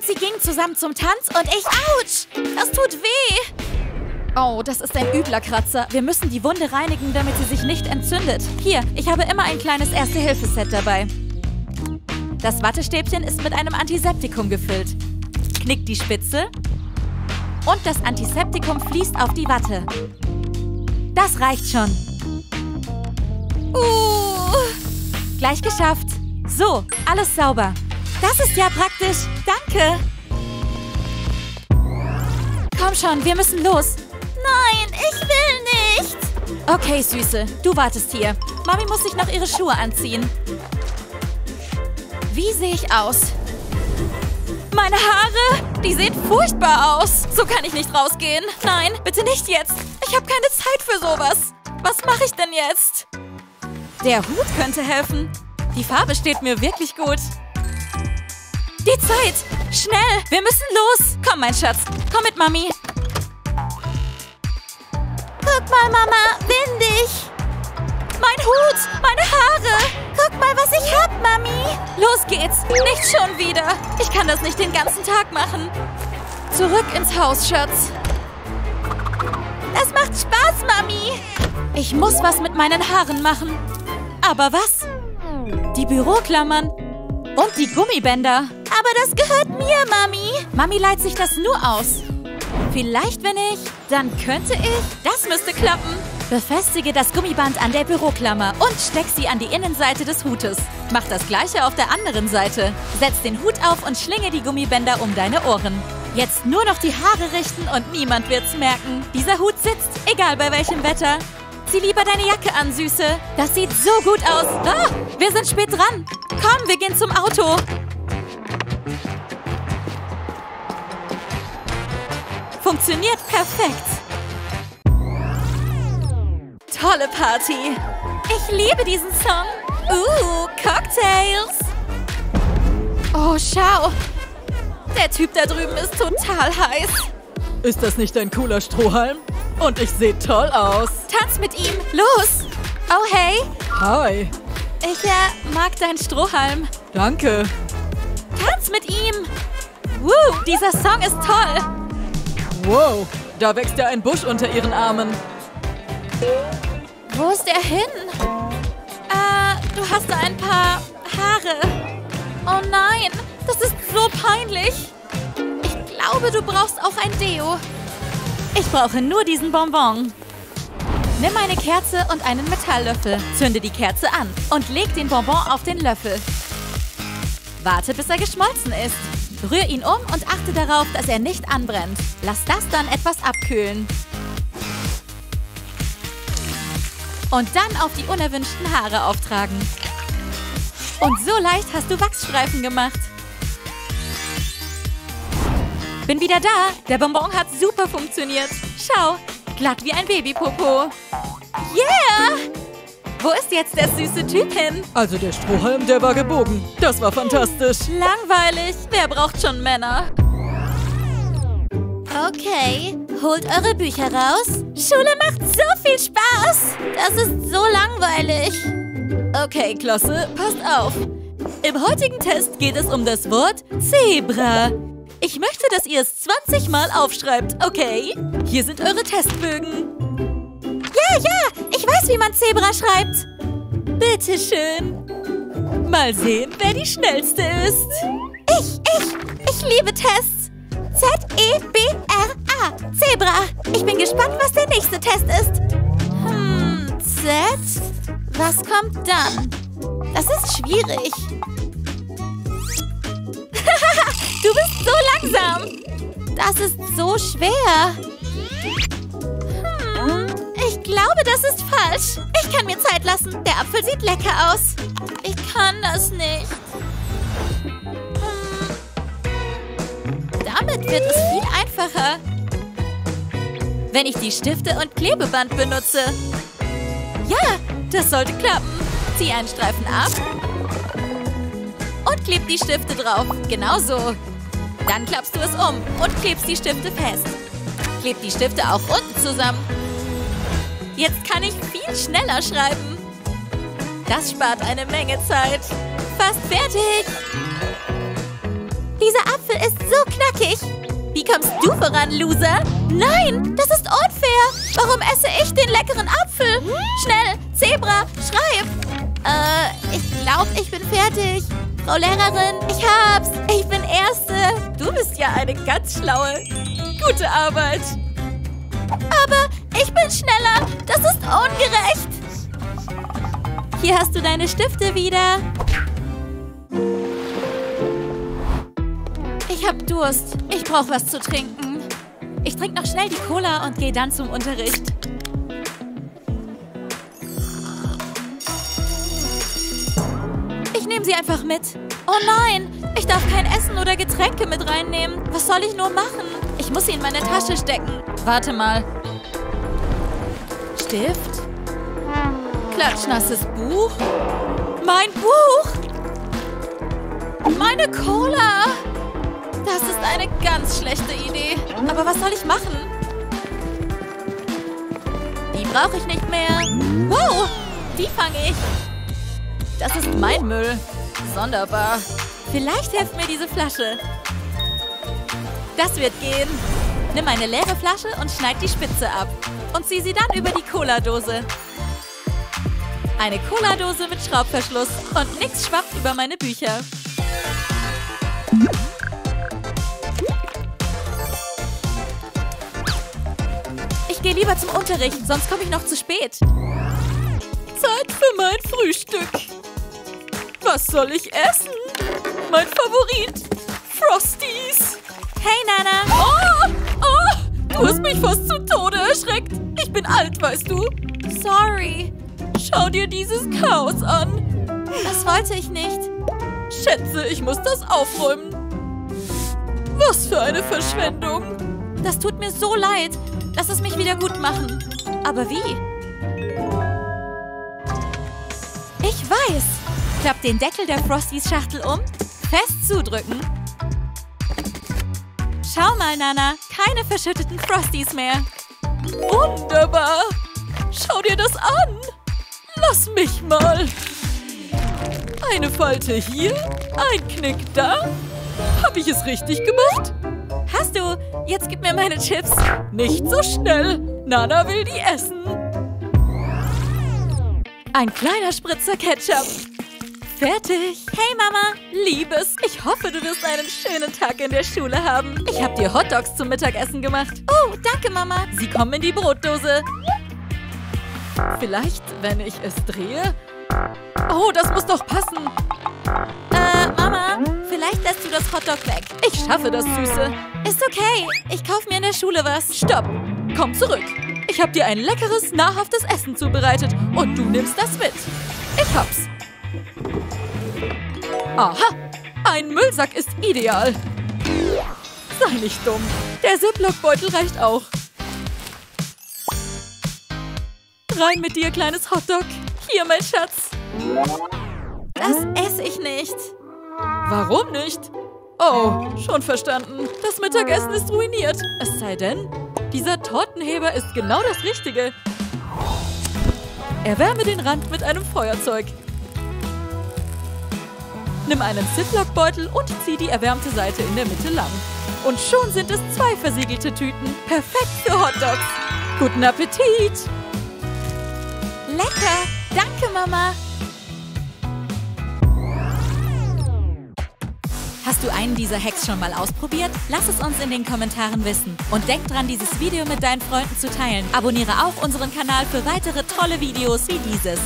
Und sie gingen zusammen zum Tanz und ich... Autsch! Das tut weh! Oh, das ist ein übler Kratzer. Wir müssen die Wunde reinigen, damit sie sich nicht entzündet. Hier, ich habe immer ein kleines Erste-Hilfe-Set dabei. Das Wattestäbchen ist mit einem Antiseptikum gefüllt. Knickt die Spitze und das Antiseptikum fließt auf die Watte. Das reicht schon. Uh, gleich geschafft. So, alles sauber. Das ist ja praktisch. Danke. Komm schon, wir müssen los. Nein, ich will nicht. Okay, Süße, du wartest hier. Mami muss sich noch ihre Schuhe anziehen. Wie sehe ich aus? Meine Haare, die sehen furchtbar aus. So kann ich nicht rausgehen. Nein, bitte nicht jetzt. Ich habe keine Zeit für sowas. Was mache ich denn jetzt? Der Hut könnte helfen. Die Farbe steht mir wirklich gut. Die Zeit! Schnell! Wir müssen los! Komm, mein Schatz. Komm mit, Mami. Guck mal, Mama. Windig. Mein Hut! Meine Haare! Guck mal, was ich hab, Mami! Los geht's! Nicht schon wieder! Ich kann das nicht den ganzen Tag machen. Zurück ins Haus, Schatz. Das macht Spaß, Mami! Ich muss was mit meinen Haaren machen. Aber was? Die Büroklammern und die Gummibänder. Aber das gehört mir, Mami. Mami leiht sich das nur aus. Vielleicht, wenn ich... Dann könnte ich... Das müsste klappen. Befestige das Gummiband an der Büroklammer und steck sie an die Innenseite des Hutes. Mach das gleiche auf der anderen Seite. Setz den Hut auf und schlinge die Gummibänder um deine Ohren. Jetzt nur noch die Haare richten und niemand wird's merken. Dieser Hut sitzt, egal bei welchem Wetter. Zieh lieber deine Jacke an, Süße. Das sieht so gut aus. Ah, wir sind spät dran. Komm, wir gehen zum Auto. Funktioniert perfekt. Tolle Party. Ich liebe diesen Song. Uh, Cocktails. Oh, schau. Der Typ da drüben ist total heiß. Ist das nicht ein cooler Strohhalm? Und ich sehe toll aus. Tanz mit ihm. Los. Oh, hey. Hi. Ich äh, mag deinen Strohhalm. Danke. Tanz mit ihm. Woo, dieser Song ist toll. Wow, da wächst ja ein Busch unter ihren Armen. Wo ist er hin? Äh, du hast da ein paar Haare. Oh nein, das ist so peinlich. Ich glaube, du brauchst auch ein Deo. Ich brauche nur diesen Bonbon. Nimm eine Kerze und einen Metalllöffel, zünde die Kerze an und leg den Bonbon auf den Löffel. Warte, bis er geschmolzen ist. Rühr ihn um und achte darauf, dass er nicht anbrennt. Lass das dann etwas abkühlen. Und dann auf die unerwünschten Haare auftragen. Und so leicht hast du Wachsstreifen gemacht. Bin wieder da. Der Bonbon hat super funktioniert. Schau, glatt wie ein Babypopo. Yeah! Wo ist jetzt der süße Typ hin? Also der Strohhalm, der war gebogen. Das war fantastisch. Langweilig. Wer braucht schon Männer? Okay, holt eure Bücher raus. Schule macht so viel Spaß. Das ist so langweilig. Okay, Klasse, passt auf. Im heutigen Test geht es um das Wort Zebra. Ich möchte, dass ihr es 20 Mal aufschreibt, okay? Hier sind eure Testbögen. Ja, ja, ich weiß, wie man Zebra schreibt. Bitteschön. Mal sehen, wer die Schnellste ist. Ich, ich, ich liebe Tests. Z-E-B-R-A. Zebra. Ich bin gespannt, was der nächste Test ist. Hm, Z? Was kommt dann? Das ist schwierig. Langsam. Das ist so schwer. Hm, ich glaube, das ist falsch. Ich kann mir Zeit lassen. Der Apfel sieht lecker aus. Ich kann das nicht. Hm. Damit wird es viel einfacher. Wenn ich die Stifte und Klebeband benutze. Ja, das sollte klappen. Zieh einen Streifen ab. Und kleb die Stifte drauf. Genau so. Dann klappst du es um und klebst die Stifte fest. Kleb die Stifte auch unten zusammen. Jetzt kann ich viel schneller schreiben. Das spart eine Menge Zeit. Fast fertig. Dieser Apfel ist so dreckig. Wie kommst du voran, Loser? Nein, das ist unfair. Warum esse ich den leckeren Apfel? Schnell, Zebra, schreib. Äh, ich glaube, ich bin fertig. Frau Lehrerin, ich hab's. Ich bin Erste. Du bist ja eine ganz schlaue. Gute Arbeit. Aber ich bin schneller. Das ist ungerecht. Hier hast du deine Stifte wieder. Ich hab Durst. Ich brauche was zu trinken. Ich trinke noch schnell die Cola und gehe dann zum Unterricht. Ich nehme sie einfach mit. Oh nein, ich darf kein Essen oder Getränke mit reinnehmen. Was soll ich nur machen? Ich muss sie in meine Tasche stecken. Warte mal. Stift? Klatschnasses Buch? Mein Buch! Meine Cola! Das ist eine ganz schlechte Idee. Aber was soll ich machen? Die brauche ich nicht mehr. Wow! Die fange ich. Das ist mein Müll. Sonderbar. Vielleicht hilft mir diese Flasche. Das wird gehen. Nimm eine leere Flasche und schneid die Spitze ab. Und zieh sie dann über die Cola-Dose. Eine Cola-Dose mit Schraubverschluss und nichts schwappt über meine Bücher. Ich gehe lieber zum Unterricht, sonst komme ich noch zu spät. Zeit für mein Frühstück. Was soll ich essen? Mein Favorit. Frosties. Hey, Nana. Oh, oh, du hast mich fast zu Tode erschreckt. Ich bin alt, weißt du. Sorry. Schau dir dieses Chaos an. Das wollte ich nicht. Schätze, ich muss das aufräumen. Was für eine Verschwendung. Das tut mir so leid. Lass es mich wieder gut machen. Aber wie? Ich weiß. Klapp den Deckel der Frosties-Schachtel um, fest zudrücken. Schau mal, Nana. Keine verschütteten Frosties mehr. Wunderbar. Schau dir das an. Lass mich mal. Eine Falte hier, ein Knick da. Habe ich es richtig gemacht? Hast du? Jetzt gib mir meine Chips. Nicht so schnell. Nana will die essen. Ein kleiner Spritzer Ketchup. Fertig. Hey Mama. Liebes, ich hoffe, du wirst einen schönen Tag in der Schule haben. Ich habe dir Hotdogs zum Mittagessen gemacht. Oh, danke Mama. Sie kommen in die Brotdose. Vielleicht, wenn ich es drehe? Oh, das muss doch passen. Äh, Mama, vielleicht lässt du das Hotdog weg. Ich schaffe das, Süße. Ist okay. Ich kaufe mir in der Schule was. Stopp. Komm zurück. Ich habe dir ein leckeres, nahrhaftes Essen zubereitet und du nimmst das mit. Ich hab's. Aha, ein Müllsack ist ideal. Sei nicht dumm. Der Ziploc-Beutel reicht auch. Rein mit dir, kleines Hotdog. Hier, mein Schatz. Das esse ich nicht. Warum nicht? Oh, schon verstanden. Das Mittagessen ist ruiniert. Es sei denn, dieser Tortenheber ist genau das Richtige. Erwärme den Rand mit einem Feuerzeug. Nimm einen Ziploc-Beutel und zieh die erwärmte Seite in der Mitte lang. Und schon sind es zwei versiegelte Tüten. Perfekt für Hotdogs. Guten Appetit! Lecker. Danke, Mama. Hast du einen dieser Hacks schon mal ausprobiert? Lass es uns in den Kommentaren wissen. Und denk dran, dieses Video mit deinen Freunden zu teilen. Abonniere auch unseren Kanal für weitere tolle Videos wie dieses.